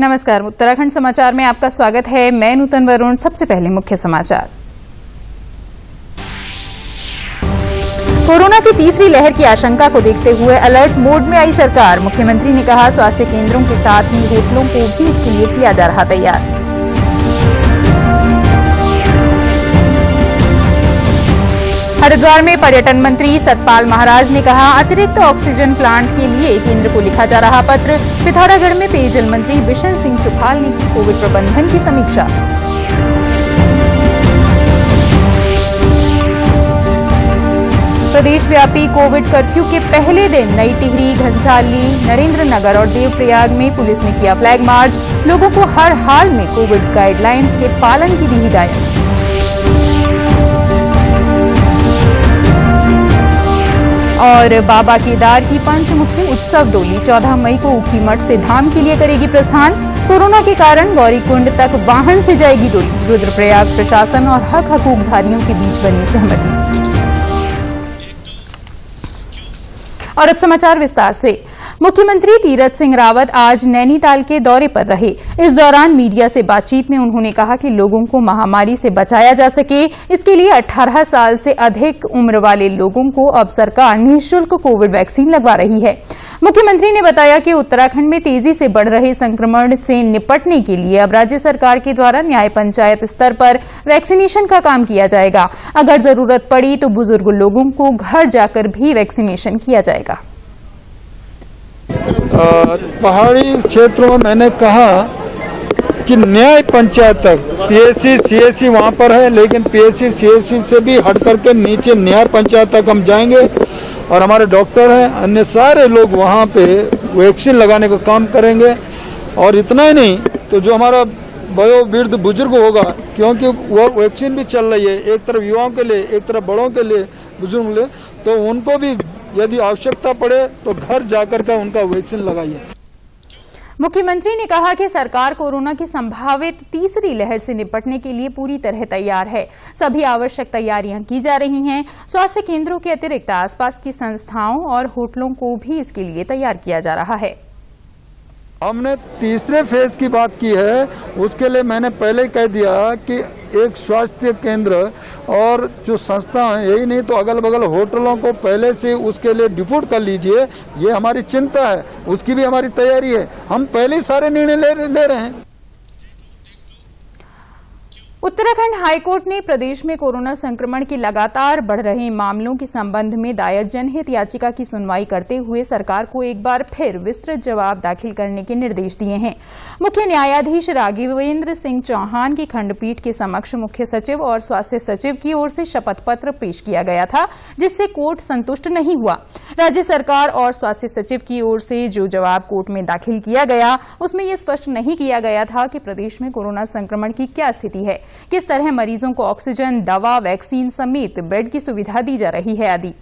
नमस्कार, उत्तराखंड समाचार में आपका स्वागत है। मैं नूतन वरुण, सबसे पहले मुख्य समाचार। कोरोना की तीसरी लहर की आशंका को देखते हुए अलर्ट मोड में आई सरकार। मुख्यमंत्री ने कहा, स्वास्थ्य केंद्रों के साथ ही होटलों को भी इसके लिए किया जा रहा तैयार। हरिद्वार में पर्यटन मंत्री सतपाल महाराज ने कहा, अतिरिक्त ऑक्सीजन प्लांट के लिए केंद्र को लिखा जा रहा पत्र। पिथौरागढ़ में पेयजल मंत्री बिशन सिंह सुखाल ने की कोविड प्रबंधन की समीक्षा। प्रदेश व्यापी कोविड कर्फ्यू के पहले दिन नई टिहरी, घनसाली नरेंद्र नगर और देवप्रयाग में पुलिस ने किया फ्लैग मार्च। लोगों को हर हाल में कोविड गाइडलाइंस के पालन की दी हिदायत। और बाबा केदार की पंचमुखी उत्सव डोली 14 मई को ऊखीमठ से धाम के लिए करेगी प्रस्थान। कोरोना के कारण गौरीकुंड तक वाहन से जाएगी डोली। रुद्रप्रयाग प्रशासन और हक हकूकधारियों के बीच बनी सहमति। और अब समाचार विस्तार से। मुख्यमंत्री तीरथ सिंह रावत आज नैनीताल के दौरे पर रहे। इस दौरान मीडिया से बातचीत में उन्होंने कहा कि लोगों को महामारी से बचाया जा सके। इसके लिए 18 साल से अधिक उम्र वाले लोगों को अब सरकार निःशुल्क कोविड वैक्सीन लगवा रही है। मुख्यमंत्री ने बताया कि उत्तराखंड में तेज़ी से बढ़ रहे संक्रमण से निपटने के लिए अब राज्य सरकार के द्वारा न्याय पंचायत स्तर पर वैक्सीनेशन का काम किया जाएगा। अगर ज़रूरत पड़ी तो बुज़ुर्ग लोगों को घर जाकर भी वैक्सीनेशन किया जाएगा। पहाड़ी क्षेत्रों में मैंने कहा कि न्याय पंचायत तक पीएससी सीएससी वहाँ पर है, लेकिन पीएससी सीएससी से भी हट करके नीचे न्याय पंचायत तक हम जाएँगे और हमारे डॉक्टर हैं, अन्य सारे लोग वहाँ पे वैक्सीन लगाने का काम करेंगे। और इतना ही नहीं तो जो हमारा वयो वृद्ध बुज़ुर्ग होगा, क्योंकि वो वैक्सीन भी चल रही है, एक तरफ़ युवाओं के लिए, एक तरफ़ बड़ों के लिए बुज़ुर्ग लिए तो उनको भी यदि आवश्यकता पड़े तो घर जाकर के उनका वैक्सीन लगाइए। मुख्यमंत्री ने कहा कि सरकार कोरोना की संभावित तीसरी लहर से निपटने के लिए पूरी तरह तैयार है। सभी आवश्यक तैयारियाँ की जा रही हैं। स्वास्थ्य केंद्रों के अतिरिक्त आसपास की संस्थाओं और होटलों को भी इसके लिए तैयार किया जा रहा है। हमने तीसरे फ़ेज़ की बात की है उसके लिए मैंने पहले कह दिया कि एक स्वास्थ्य केंद्र और जो संस्था है यही नहीं तो अगल बगल होटलों को पहले से उसके लिए डिपोट कर लीजिए ये हमारी चिंता है उसकी भी हमारी तैयारी है। हम पहले ही सारे निर्णय ले, ले रहे हैं। उत्तराखंड हाईकोर्ट ने प्रदेश में कोरोना संक्रमण के लगातार बढ़ रहे मामलों के संबंध में दायर जनहित याचिका की सुनवाई करते हुए सरकार को एक बार फिर विस्तृत जवाब दाखिल करने के निर्देश दिए हैं। मुख्य न्यायाधीश राघवेंद्र सिंह चौहान की खंडपीठ के समक्ष मुख्य सचिव और स्वास्थ्य सचिव की ओर से शपथ पत्र पेश किया गया था, जिससे कोर्ट संतुष्ट नहीं हुआ। राज्य सरकार और स्वास्थ्य सचिव की ओर से जो जवाब कोर्ट में दाखिल किया गया, उसमें यह स्पष्ट नहीं किया गया था कि प्रदेश में कोरोना संक्रमण की क्या स्थिति है। किस तरह मरीजों को ऑक्सीजन, दवा, वैक्सीन समेत बेड की सुविधा दी जा रही है आदि?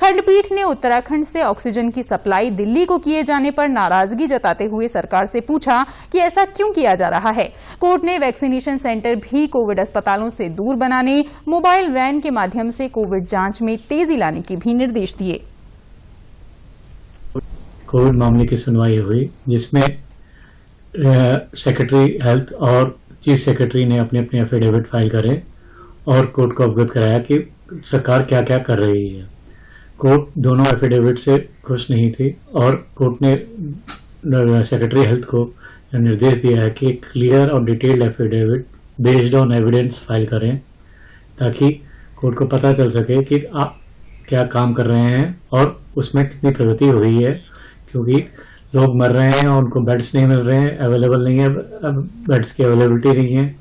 खंडपीठ ने उत्तराखंड से ऑक्सीजन की सप्लाई दिल्ली को किए जाने पर नाराज़गी जताते हुए सरकार से पूछा कि ऐसा क्यों किया जा रहा है? कोर्ट ने वैक्सीनेशन सेंटर भी कोविड अस्पतालों से दूर बनाने, मोबाइल वैन के माध्यम से कोविड जाँच में तेज़ी लाने के भी निर्देश दिए। कोविड मामले की सुनवाई हुई, जिसमें सेक्रेटरी हेल्थ और चीफ सेक्रेटरी ने अपने अपने एफिडेविट फ़ाइल करे और कोर्ट को अवगत कराया कि सरकार क्या क्या कर रही है। कोर्ट दोनों एफिडेविट से खुश नहीं थी और कोर्ट ने सेक्रेटरी हेल्थ को निर्देश दिया है कि क्लियर और detailed affidavit based on evidence file करें ताकि कोर्ट को पता चल सके कि आप क्या काम कर रहे हैं और उसमें कितनी प्रगति हुई है, क्योंकि लोग मर रहे हैं और उनको बेड्स नहीं मिल रहे हैं अवेलेबल नहीं है बेड्स की अवेलेबलिटी नहीं है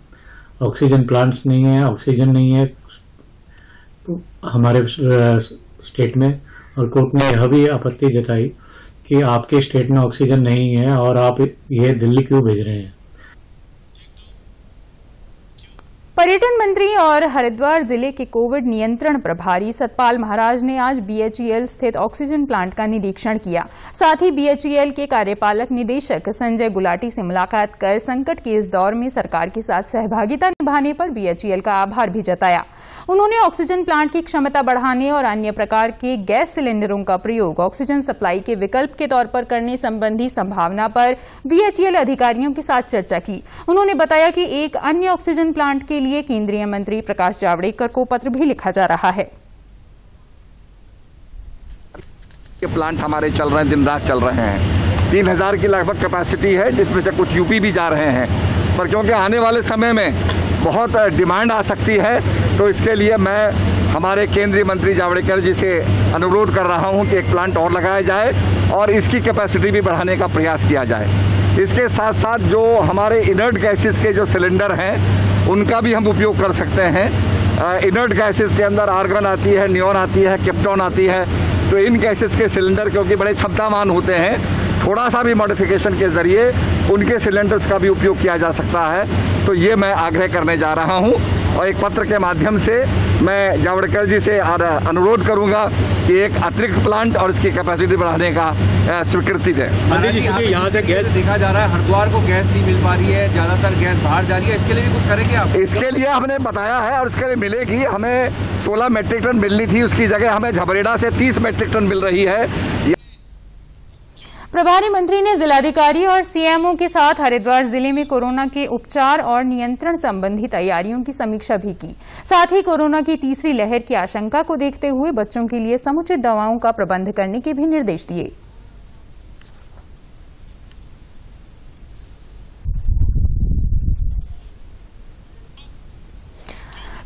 ऑक्सीजन प्लांट्स नहीं है ऑक्सीजन नहीं है, हमारे स्टेट में, और कोर्ट ने यह भी आपत्ति जताई कि आपके स्टेट में ऑक्सीजन नहीं है और आप ये दिल्ली क्यों भेज रहे हैं? पर्यटन मंत्री और हरिद्वार ज़िले के कोविड नियंत्रण प्रभारी सतपाल महाराज ने आज बीएचईएल स्थित ऑक्सीजन प्लांट का निरीक्षण किया। साथ ही बीएचईएल के कार्यपालक निदेशक संजय गुलाटी से मुलाकात कर संकट के इस दौर में सरकार के साथ सहभागिता निभाने पर बीएचईएल का आभार भी जताया। उन्होंने ऑक्सीजन प्लांट की क्षमता बढ़ाने और अन्य प्रकार के गैस सिलेंडरों का प्रयोग ऑक्सीजन सप्लाई के विकल्प के तौर पर करने संबंधी संभावना पर बीएचईएल अधिकारियों के साथ चर्चा की। उन्होंने बताया कि एक अन्य ऑक्सीजन प्लांट के लिए केंद्रीय मंत्री प्रकाश जावड़ेकर को पत्र भी लिखा जा रहा है। ये प्लांट हमारे चल रहे हैं, दिन रात चल रहे हैं। तीन हज़ार की लगभग कैपेसिटी है, जिसमें से कुछ यूपी भी जा रहे हैं। पर क्योंकि आने वाले समय में बहुत डिमांड आ सकती है तो इसके लिए मैं हमारे केंद्रीय मंत्री जावड़ेकर जी से अनुरोध कर रहा हूँ कि एक प्लांट और लगाया जाए और इसकी कैपेसिटी भी बढ़ाने का प्रयास किया जाए। इसके साथ साथ जो हमारे इनर्ट गैसेस के जो सिलेंडर हैं उनका भी हम उपयोग कर सकते हैं। इनर्ट गैसेस के अंदर आर्गन आती है न्योन आती है केप्टॉन आती है। तो इन गैसेस के सिलेंडर क्योंकि बड़े क्षमतावान होते हैं थोड़ा सा भी मॉडिफिकेशन के ज़रिए उनके सिलेंडर्स का भी उपयोग किया जा सकता है। तो ये मैं आग्रह करने जा रहा हूँ। और एक पत्र के माध्यम से मैं जावड़ेकर जी से अनुरोध करूँगा कि एक अतिरिक्त प्लांट और इसकी कैपेसिटी बढ़ाने का स्वीकृति दें। यहाँ से गैस देखा जा रहा है हरिद्वार को गैस नहीं मिल पा रही है ज़्यादातर गैस बाहर जा रही है। इसके लिए भी कुछ करेंगे आप? इसके लिए हमने बताया है और इसके लिए मिलेगी। हमें 16 मेट्रिक टन मिलनी थी उसकी जगह। हमें झबरेडा से 30 मेट्रिक टन मिल रही है। प्रभारी मंत्री ने जिलाधिकारी और सीएमओ के साथ हरिद्वार ज़िले में कोरोना के उपचार और नियंत्रण संबंधी तैयारियों की समीक्षा भी की। साथ ही कोरोना की तीसरी लहर की आशंका को देखते हुए बच्चों के लिए समुचित दवाओं का प्रबंध करने के भी निर्देश दिए।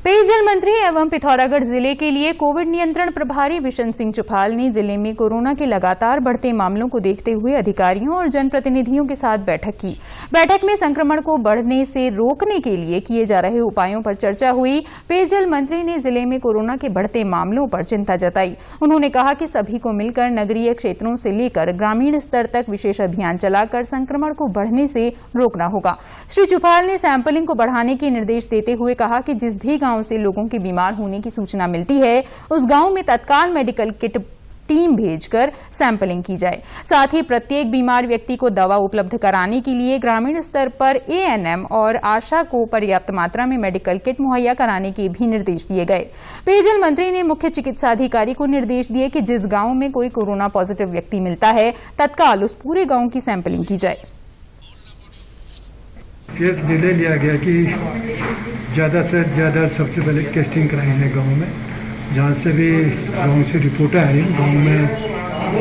पेयजल मंत्री एवं पिथौरागढ़ ज़िले के लिए कोविड नियंत्रण प्रभारी बिशन सिंह चुफाल ने ज़िले में कोरोना के लगातार बढ़ते मामलों को देखते हुए अधिकारियों और जनप्रतिनिधियों के साथ बैठक की। बैठक में संक्रमण को बढ़ने से रोकने के लिए किए जा रहे उपायों पर चर्चा हुई। पेयजल मंत्री ने ज़िले में कोरोना के बढ़ते मामलों पर चिंता जताई। उन्होंने कहा कि सभी को मिलकर नगरीय क्षेत्रों से लेकर ग्रामीण स्तर तक विशेष अभियान चलाकर संक्रमण को बढ़ने से रोकना होगा। श्री चुफाल ने सैंपलिंग को बढ़ाने के निर्देश देते हुए कहा कि जिस भी गाँव से लोगों के बीमार होने की सूचना मिलती है। उस गाँव में तत्काल मेडिकल किट टीम भेजकर सैंपलिंग की जाए। साथ ही प्रत्येक बीमार व्यक्ति को दवा उपलब्ध कराने के लिए ग्रामीण स्तर पर एएनएम और आशा को पर्याप्त मात्रा में मेडिकल किट मुहैया कराने के भी निर्देश दिए गए। पेयजल मंत्री ने मुख्य चिकित्सा अधिकारी को निर्देश दिए कि जिस गाँव में कोई कोरोना पॉजिटिव व्यक्ति मिलता है, तत्काल उस पूरे गाँव की सैंपलिंग की जाए। निर्णय लिया गया कि ज़्यादा से ज़्यादा सबसे पहले टेस्टिंग कराई है गाँव में। जहाँ से भी गाँव से रिपोर्टें आ रही गाँव में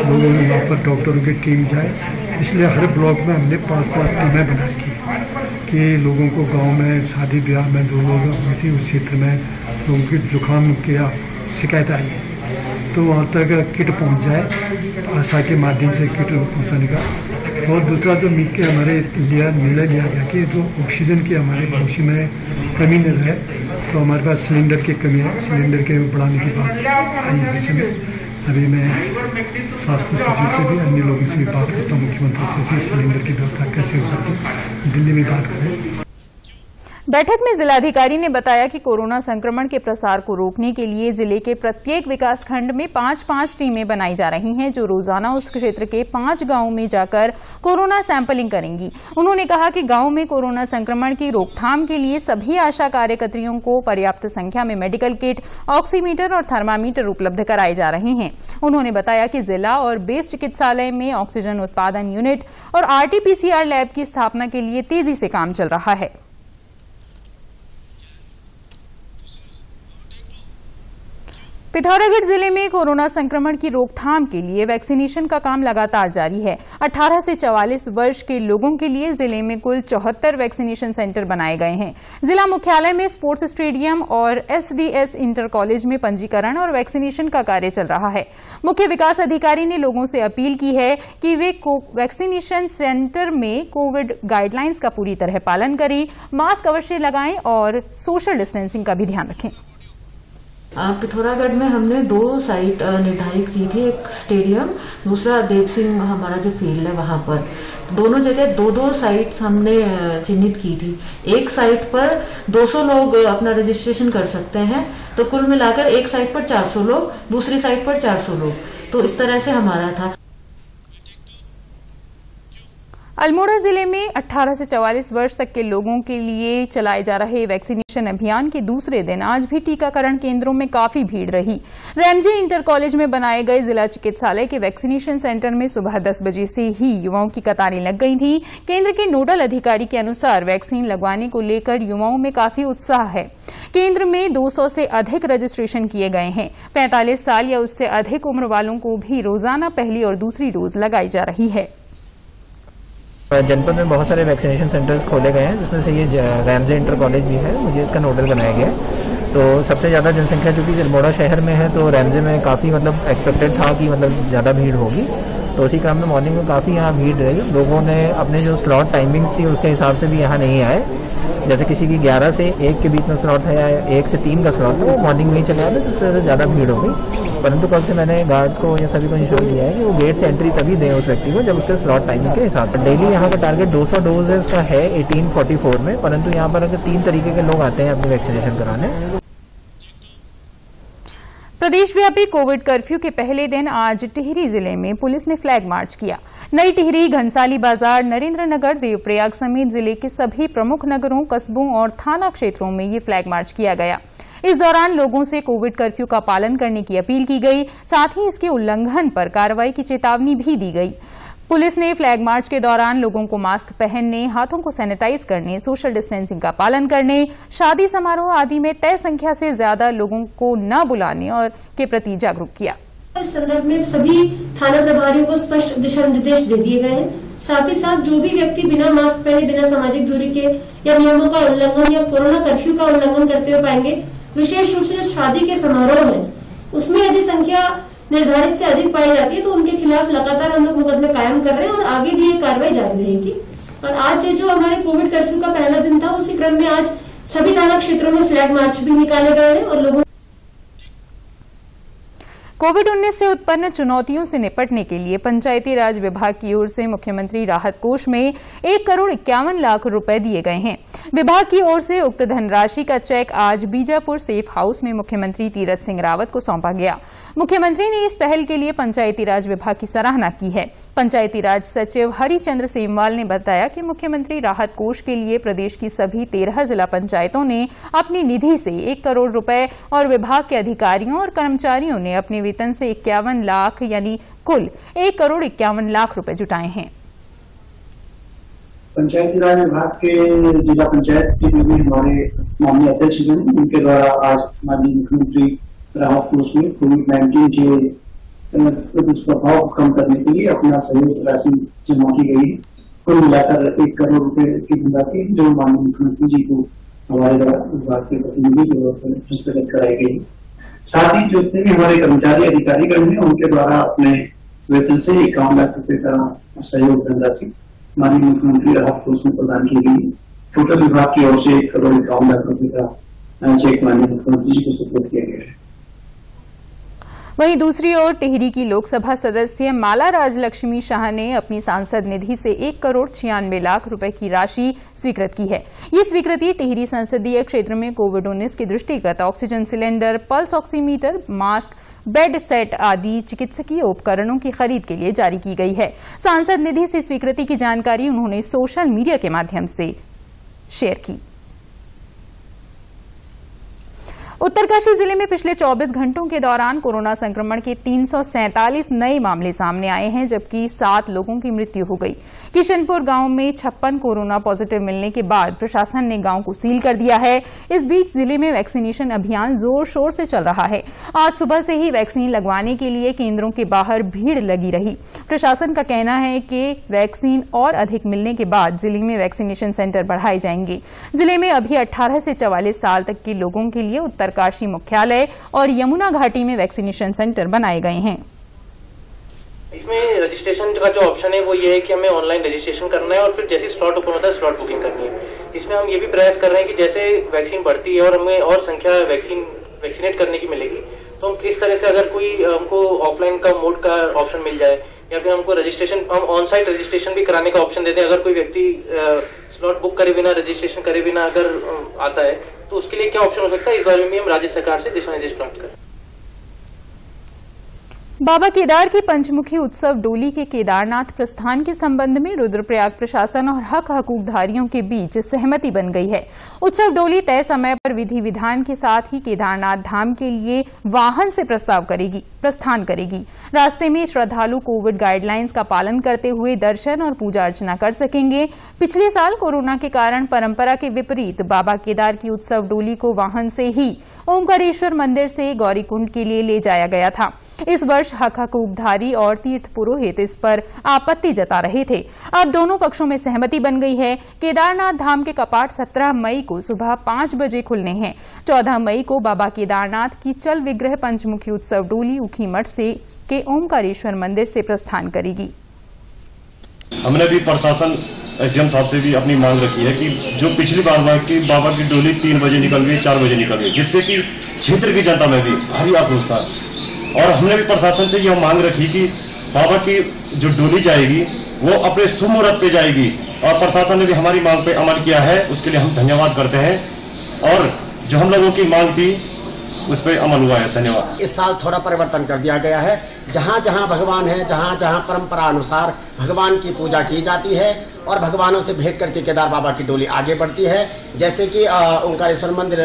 लोगों ने वहाँ पर डॉक्टरों की टीम जाए। इसलिए हर ब्लॉक में हमने पाँच पाँच टीमें बना की कि लोगों को गाँव में शादी ब्याह में जो लोग होती उस क्षेत्र में लोगों की जुकाम की शिकायत आई है। तो वहाँ तक किट पहुँच जाए, आशा के माध्यम से किट पहुँचाने का और दूसरा जो मीट के हमारे लिया निर्णय लिया गया कि जो ऑक्सीजन की हमारे भविष्य में कमी न रहे तो हमारे पास सिलेंडर की कमी है। सिलेंडर के बढ़ाने की बात आई है बीच में। अभी मैं स्वास्थ्य सचिव से भी अन्य लोगों से भी बात करता हूँ, मुख्यमंत्री से सिलेंडर की व्यवस्था कैसे हो सकती दिल्ली में बात करें। बैठक में जिलाधिकारी ने बताया कि कोरोना संक्रमण के प्रसार को रोकने के लिए ज़िले के प्रत्येक विकास खंड में पाँच पाँच टीमें बनाई जा रही हैं, जो रोज़ाना उस क्षेत्र के पाँच गाँवों में जाकर कोरोना सैंपलिंग करेंगी। उन्होंने कहा कि गाँव में कोरोना संक्रमण की रोकथाम के लिए सभी आशा कार्यकर्तियों को पर्याप्त संख्या में मेडिकल किट, ऑक्सीमीटर और थर्मामीटर उपलब्ध कराए जा रहे हैं। उन्होंने बताया कि जिला और बेस चिकित्सालय में ऑक्सीजन उत्पादन यूनिट और आरटीपीसीआर लैब की स्थापना के लिए तेज़ी से काम चल रहा है। पिथौरागढ़ ज़िले में कोरोना संक्रमण की रोकथाम के लिए वैक्सीनेशन का काम लगातार जारी है। 18 से 44 वर्ष के लोगों के लिए ज़िले में कुल चौहत्तर वैक्सीनेशन सेंटर बनाए गए हैं। जिला मुख्यालय में स्पोर्ट्स स्टेडियम और एसडीएस इंटर कॉलेज में पंजीकरण और वैक्सीनेशन का कार्य चल रहा है। मुख्य विकास अधिकारी ने लोगों से अपील की है कि वे वैक्सीनेशन सेंटर में कोविड गाइडलाइंस का पूरी तरह पालन करें, मास्क अवश्य लगाएँ और सोशल डिस्टेंसिंग का भी ध्यान रखें। पिथौरागढ़ में हमने दो साइट निर्धारित की थी, एक स्टेडियम दूसरा देव सिंह, हमारा जो फ़ील्ड है वहाँ पर। दोनों जगह दो दो साइट्स हमने चिन्हित की थी। एक साइट पर 200 लोग अपना रजिस्ट्रेशन कर सकते हैं तो कुल मिलाकर एक साइट पर 400 लोग, दूसरी साइट पर 400 लोग। तो इस तरह से हमारा था। अल्मोड़ा ज़िले में 18 से 44 वर्ष तक के लोगों के लिए चलाए जा रहे वैक्सीनेशन अभियान के दूसरे दिन आज भी टीकाकरण केंद्रों में काफ़ी भीड़ रही। रैमजे इंटर कॉलेज में बनाए गए जिला चिकित्सालय के वैक्सीनेशन सेंटर में सुबह 10 बजे से ही युवाओं की कतारें लग गई थी। केंद्र के नोडल अधिकारी के अनुसार वैक्सीन लगवाने को लेकर युवाओं में काफ़ी उत्साह है। केंद्र में 200 से अधिक रजिस्ट्रेशन किए गए हैं। 45 साल या उससे अधिक उम्र वालों को भी रोज़ाना पहली और दूसरी डोज लगाई जा रही है। जनपद में बहुत सारे वैक्सीनेशन सेंटर्स खोले गए हैं, जिसमें से ये रैमजे इंटर कॉलेज भी है, मुझे इसका नोडल बनाया गया तो सबसे ज़्यादा जनसंख्या चूँकि जलमोड़ा शहर में है तो रैमजे में काफ़ी मतलब एक्सपेक्टेड था कि मतलब ज़्यादा भीड़ होगी। तो उसी क्रम में मॉर्निंग में काफ़ी यहाँ भीड़ रही। लोगों ने अपने जो स्लॉट टाइमिंग थी, उसके हिसाब से भी यहाँ नहीं आए। जैसे किसी की 11 से एक के बीच में स्लॉट है या एक से तीन का स्लॉट है, वो मॉर्निंग में ही चले आते तो उससे ज़्यादा भीड़ होगी। परंतु कल से मैंने गार्ड्स को या सभी को इंश्योर किया है कि वो गेट से एंट्री तभी दें उस व्यक्ति को जब उसके स्लॉट टाइमिंग के हिसाब से। डेली यहाँ का टारगेट 200 डोजेस का है 1844 में, परंतु यहाँ पर अगर तीन तरीके के लोग आते हैं अपनी वैक्सीनेशन कराने प्रदेशव्यापी कोविड कर्फ्यू के पहले दिन आज टिहरी ज़िले में पुलिस ने फ्लैग मार्च किया। नई टिहरी, घनसाली बाज़ार नरेंद्र नगर देवप्रयाग समेत ज़िले के सभी प्रमुख नगरों, कस्बों और थाना क्षेत्रों में ये फ्लैग मार्च किया गया। इस दौरान लोगों से कोविड कर्फ्यू का पालन करने की अपील की गई। साथ ही इसके उल्लंघन पर कार्रवाई की चेतावनी भी दी गई। पुलिस ने फ्लैग मार्च के दौरान लोगों को मास्क पहनने, हाथों को सैनिटाइज करने, सोशल डिस्टेंसिंग का पालन करने, शादी समारोह आदि में तय संख्या से ज़्यादा लोगों को न बुलाने और के प्रति जागरूक किया। इस संदर्भ में सभी थाना प्रभारियों को स्पष्ट दिशा निर्देश दे दिए गए हैं। साथ ही साथ जो भी व्यक्ति बिना मास्क पहने, बिना सामाजिक दूरी के या नियमों का उल्लंघन या कोरोना कर्फ्यू का उल्लंघन करते हुए पाएँगे, विशेष रूप से जो शादी के समारोह है, उसमें यदि संख्या निर्धारित से अधिक पाई जाती है तो उनके खिलाफ लगातार हम लोग मुकदमे कायम कर रहे हैं और आगे भी ये कार्रवाई जारी रहेगी। और आज जो हमारे कोविड कर्फ्यू का पहला दिन था, उसी क्रम में आज सभी थाना क्षेत्रों में फ्लैग मार्च भी निकाले गए हैं और लोगों कोविड 19 से उत्पन्न चुनौतियों से निपटने के लिए पंचायती राज विभाग की ओर से मुख्यमंत्री राहत कोष में एक करोड़ इक्यावन लाख रुपए दिए गए हैं। विभाग की ओर से उक्त धनराशि का चेक आज बीजापुर सेफ़ हाउस में मुख्यमंत्री तीरथ सिंह रावत को सौंपा गया। मुख्यमंत्री ने इस पहल के लिए पंचायती राज विभाग की सराहना की है। पंचायती राज सचिव हरिचंद्र सेमवाल ने बताया कि मुख्यमंत्री राहत कोष के लिए प्रदेश की सभी तेरह जिला पंचायतों ने अपनी निधि से एक करोड़ रुपए और विभाग के अधिकारियों और कर्मचारियों ने अपने वेतन से इक्यावन लाख, यानी कुल एक करोड़ इक्यावन लाख रुपए जुटाए हैं। पंचायती राज विभाग के जिला पंचायत के जो भी हमारे माननीय अध्यक्ष हैं, उनके द्वारा आज माननीय मुख्यमंत्री राहत कोष में कोविड नाइन्टीन के दुष्प्रभाव को कम करने के लिए अपना सहयोग राशि जमा की गई कुल मिलाकर एक करोड़ रुपए की धनराशि जो माननीय मुख्यमंत्री जी को हमारे द्वारा विभाग के प्रतिनिधि के पर हस्तगत कराई गई साथ ही जितने भी हमारे कर्मचारी, अधिकारी गण हैं, उनके द्वारा अपने वेतन से इक्यावन लाख रुपए का सहयोग धनराशि माननीय मुख्यमंत्री राहत कोष में प्रदान की गई टोटल विभाग की ओर से एक करोड़ इक्यावन लाख रुपए का चेक माननीय मुख्यमंत्री जी को सुपुर्द किया गया है। वहीं दूसरी ओर टिहरी की लोकसभा सदस्य माला राजलक्ष्मी शाह ने अपनी सांसद निधि से एक करोड़ छियानवे लाख रुपए की राशि स्वीकृत की है। ये स्वीकृति टिहरी संसदीय क्षेत्र में कोविड उन्नीस के दृष्टिगत oxygen cylinder, pulse oximeter, mask, bed set आदि चिकित्सकीय उपकरणों की खरीद के लिए जारी की गई है। सांसद निधि से स्वीकृति की जानकारी उन्होंने सोशल मीडिया के माध्यम से शेयर की। उत्तरकाशी ज़िले में पिछले 24 घंटों के दौरान कोरोना संक्रमण के तीन नए मामले सामने आए हैं, जबकि सात लोगों की मृत्यु हो गई। किशनपुर गाँव में छप्पन कोरोना पॉजिटिव मिलने के बाद प्रशासन ने गाँव को सील कर दिया है। इस बीच ज़िले में वैक्सीनेशन अभियान ज़ोर शोर से चल रहा है। आज सुबह से ही वैक्सीन लगवाने के लिए केंद्रों के बाहर भीड़ लगी रही। प्रशासन का कहना है कि वैक्सीन और अधिक मिलने के बाद ज़िले में वैक्सीनेशन सेंटर बढ़ाए जाएँगे। ज़िले में अभी अट्ठारह से चवालीस साल तक के लोगों के लिए उत्तर उत्तरकाशी मुख्यालय और यमुना घाटी में वैक्सीनेशन सेंटर बनाए गए हैं। इसमें रजिस्ट्रेशन का जो ऑप्शन है, वो ये है कि हमें ऑनलाइन रजिस्ट्रेशन करना है और फिर जैसे स्लॉट ओपन होता है स्लॉट बुकिंग करनी है। इसमें हम ये भी प्रयास कर रहे हैं कि जैसे वैक्सीन बढ़ती है और हमें और संख्या वैक्सीन वैक्सीनेट करने की मिलेगी तो हम किस तरह से अगर कोई हमको ऑफलाइन का मोड का ऑप्शन मिल जाए या फिर हमको रजिस्ट्रेशन हम ऑन साइट रजिस्ट्रेशन भी कराने का ऑप्शन देते हैं। अगर कोई व्यक्ति स्लॉट बुक करे बिना रजिस्ट्रेशन करे बिना अगर आता है तो उसके लिए क्या ऑप्शन हो सकता है? इस बारे में हम राज्य सरकार से दिशा निर्देश प्राप्त करें। बाबा केदार की पंचमुखी उत्सव डोली के केदारनाथ प्रस्थान के संबंध में रुद्रप्रयाग प्रशासन और हक हकूकधारियों के बीच सहमति बन गई है। उत्सव डोली तय समय पर विधि विधान के साथ ही केदारनाथ धाम के लिए वाहन से प्रस्ताव करेगी, प्रस्थान करेगी। रास्ते में श्रद्धालु कोविड गाइडलाइंस का पालन करते हुए दर्शन और पूजा अर्चना कर सकेंगे। पिछले साल कोरोना के कारण परंपरा के विपरीत बाबा केदार की उत्सव डोली को वाहन से ही ओंकारेश्वर मंदिर से गौरीकुंड के लिए ले जाया गया था। इस वर्ष हक हकूकधारी और तीर्थ पुरोहित इस पर आपत्ति जता रहे थे। अब दोनों पक्षों में सहमति बन गई है। केदारनाथ धाम के कपाट 17 मई को सुबह पाँच बजे खुलने हैं। 14 मई को बाबा केदारनाथ की चल विग्रह पंचमुखी उत्सव डोली उखीमठ से के ओमकारेश्वर मंदिर से प्रस्थान करेगी। हमने भी प्रशासन, एसडीएम साहब से भी अपनी मांग रखी है कि जो पिछली बार हुआ कि बाबा की डोली तीन बजे निकल गई, चार बजे निकल गई, जिससे कि क्षेत्र की जनता में भी भारी आक्रोश था और हमने भी प्रशासन से यह मांग रखी कि बाबा की जो डोली जाएगी, वो अपने शुभ मुहूर्त पे जाएगी। और प्रशासन ने भी हमारी मांग पे अमल किया है, उसके लिए हम धन्यवाद करते हैं। और जो हम लोगों की मांग थी, उस पर अमल हुआ है। धन्यवाद। इस साल थोड़ा परिवर्तन कर दिया गया है। जहाँ जहाँ भगवान है जहाँ जहाँ परंपरा अनुसार भगवान की पूजा की जाती है और भगवानों से भेंट करके केदार बाबा की डोली आगे बढ़ती है। जैसे कि ओंकारेश्वर मंदिर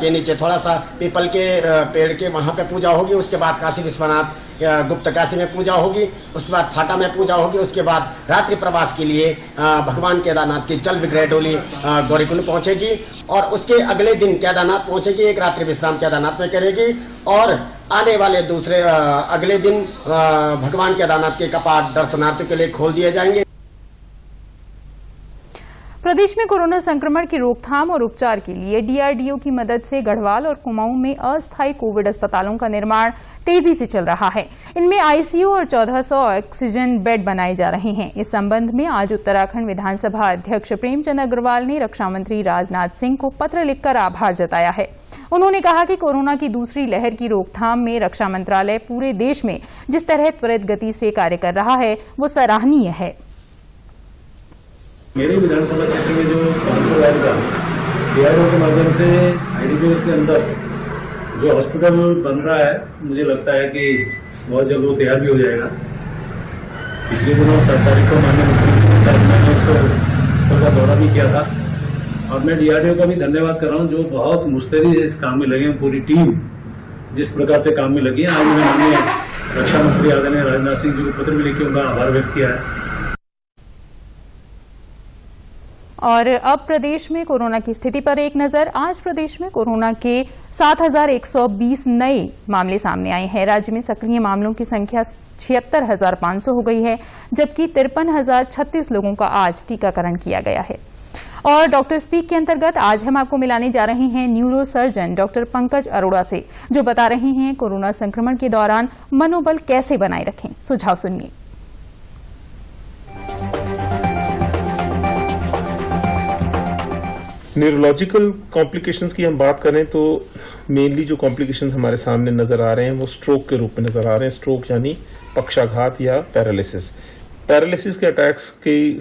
के नीचे थोड़ा सा पीपल के पेड़ के वहाँ पे पूजा होगी, उसके बाद काशी विश्वनाथ गुप्त काशी में पूजा होगी, उसके बाद फाटा में पूजा होगी, उसके बाद रात्रि प्रवास के लिए भगवान केदारनाथ की जल विग्रह डोली गौरीकुंड पहुँचेगी और उसके अगले दिन केदारनाथ पहुंचेगी, एक रात्रि विश्राम केदारनाथ में करेगी और आने वाले दूसरे अगले दिन भगवान केदारनाथ के कपाट दर्शनार्थियों के लिए खोल दिए जाएँगे। प्रदेश में कोरोना संक्रमण की रोकथाम और उपचार के लिए डीआरडीओ की मदद से गढ़वाल और कुमाऊं में अस्थायी कोविड अस्पतालों का निर्माण तेज़ी से चल रहा है। इनमें आईसीयू और 1400 ऑक्सीजन बेड बनाए जा रहे हैं। इस संबंध में आज उत्तराखंड विधानसभा अध्यक्ष प्रेमचंद अग्रवाल ने रक्षा मंत्री राजनाथ सिंह को पत्र लिखकर आभार जताया है। उन्होंने कहा कि कोरोना की दूसरी लहर की रोकथाम में रक्षा मंत्रालय पूरे देश में जिस तरह त्वरित गति से कार्य कर रहा है, वो सराहनीय है। मेरे विधानसभा क्षेत्र में जो पाँच सौ का डीआरओ के माध्यम से आईडीपीएस के अंदर जो हॉस्पिटल बन रहा है, मुझे लगता है कि बहुत जल्द वो तैयार भी हो जाएगा। पिछले दिनों सात तारीख को माननीय मुख्यमंत्री मैंने उसको स्थल का दौरा भी किया था। और मैं डीआरडीओ का भी धन्यवाद कर रहा हूँ, जो बहुत मुस्तैदी इस काम में लगे हैं, पूरी टीम जिस प्रकार से काम में लगी है। आज मैं माननीय रक्षा मंत्री आदरणीय राजनाथ सिंह जी को पत्र भी लिख उनका आभार व्यक्त किया है। और अब प्रदेश में कोरोना की स्थिति पर एक नज़र। आज प्रदेश में कोरोना के 7,120 नए मामले सामने आए हैं। राज्य में सक्रिय मामलों की संख्या छिहत्तर हो गई है जबकि तिरपन लोगों का आज टीकाकरण किया गया है। और डॉक्टर स्पीक के अंतर्गत आज हम आपको मिलाने जा रहे हैं neuro surgeon doctor Pankaj Arora से जो बता रहे हैं कोरोना संक्रमण के दौरान मनोबल कैसे बनाए रखें। सुझाव सुनिए। न्यूरोलॉजिकल कॉम्प्लिकेशंस की हम बात करें तो मेनली जो कॉम्प्लिकेशंस हमारे सामने नज़र आ रहे हैं, वो स्ट्रोक के रूप में नज़र आ रहे हैं। स्ट्रोक यानी पक्षाघात या पैरालिसिस पैरालिसिस के अटैक्स की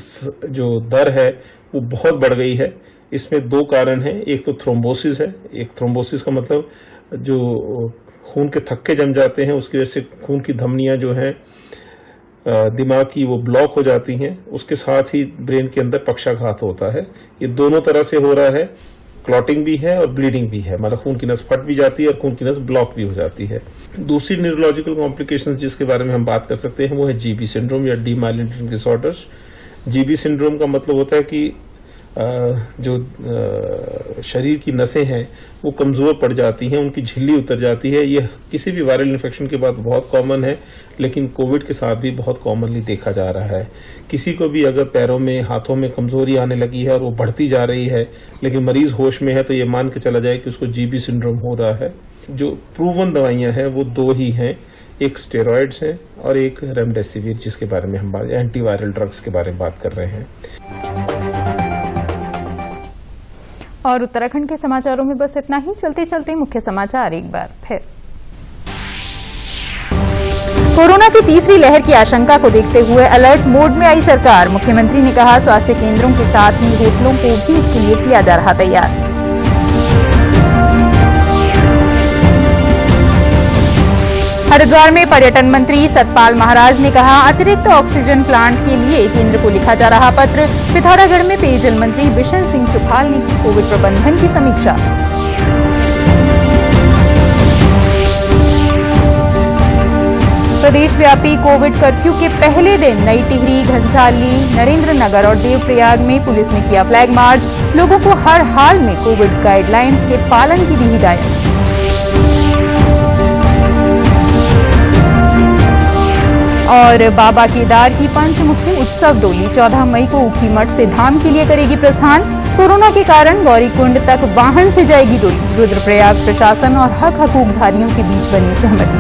जो दर है, वो बहुत बढ़ गई है। इसमें दो कारण हैं। एक तो थ्रोम्बोसिस है। एक थ्रोम्बोसिस का मतलब जो खून के थक्के जम जाते हैं, उसकी वजह से खून की धमनियाँ जो हैं दिमाग की वो ब्लॉक हो जाती हैं, उसके साथ ही ब्रेन के अंदर पक्षाघात होता है। ये दोनों तरह से हो रहा है। क्लॉटिंग भी है और ब्लीडिंग भी है मतलब खून की नस फट भी जाती है और खून की नस ब्लॉक भी हो जाती है। दूसरी न्यूरोलॉजिकल कॉम्प्लिकेशन जिसके बारे में हम बात कर सकते हैं, वो है जीबी सिंड्रोम या D demyelinating disorders GB syndrome का मतलब होता है कि जो शरीर की नसें हैं, वो कमज़ोर पड़ जाती हैं, उनकी झिल्ली उतर जाती है। यह किसी भी वायरल इन्फेक्शन के बाद बहुत कॉमन है, लेकिन कोविड के साथ भी बहुत कॉमनली देखा जा रहा है। किसी को भी अगर पैरों में, हाथों में कमज़ोरी आने लगी है और वो बढ़ती जा रही है, लेकिन मरीज़ होश में है तो ये मान के चला जाए कि उसको जीबी सिंड्रोम हो रहा है। जो प्रूवन दवाइयाँ हैं, वो दो ही हैं। एक स्टेरॉयड्स हैं और एक रेमडेसिविर जिसके बारे में हम बात एंटीवायरल ड्रग्स के बारे में बात कर रहे हैं। और उत्तराखंड के समाचारों में बस इतना ही। चलते चलते मुख्य समाचार एक बार फिर। कोरोना की तीसरी लहर की आशंका को देखते हुए अलर्ट मोड में आई सरकार। मुख्यमंत्री ने कहा, स्वास्थ्य केंद्रों के साथ ही होटलों को भी इसके लिए किया जा रहा तैयार। हरिद्वार में पर्यटन मंत्री सतपाल महाराज ने कहा, अतिरिक्त ऑक्सीजन प्लांट के लिए केंद्र को लिखा जा रहा पत्र। पिथौरागढ़ में पेयजल मंत्री बिशन सिंह सुखाल ने की कोविड प्रबंधन की समीक्षा। प्रदेश व्यापी कोविड कर्फ्यू के पहले दिन नई टिहरी, घनसाली नरेंद्र नगर और देवप्रयाग में पुलिस ने किया फ्लैग मार्च। लोगों को हर हाल में कोविड गाइडलाइंस के पालन की दी हिदायत। और बाबा केदार की पंचमुखी उत्सव डोली 14 मई को उखी मठ से धाम के लिए करेगी प्रस्थान। कोरोना के कारण गौरीकुंड तक वाहन से जाएगी डोली। रुद्रप्रयाग प्रशासन और हक हकूकधारियों के बीच बनी सहमति।